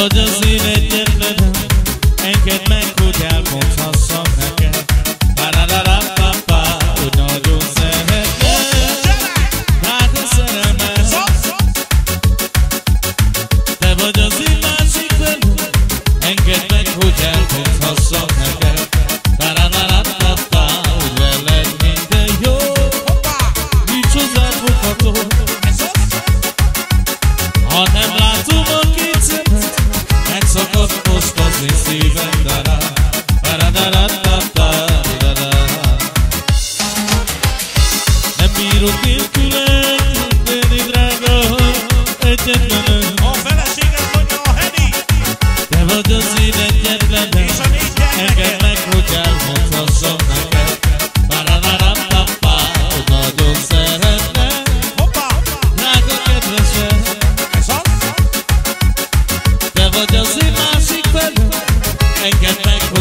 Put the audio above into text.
vagy az én egyetlenem, engedd meg, hogy elmondhassam neked. Pá-ra-ra-ra-pá-pá, hogy nagyon szeretlek, hát a szerelmes. Te vagy az én másik velem, meg, hogy elmondhassam neked. egyetlenem, engedd meg, hogy elmondhassam neked. Paranaramtappá, nagyon szeretlek, drága kedvesem. Te vagy az én másik velem, engedd meg, hogy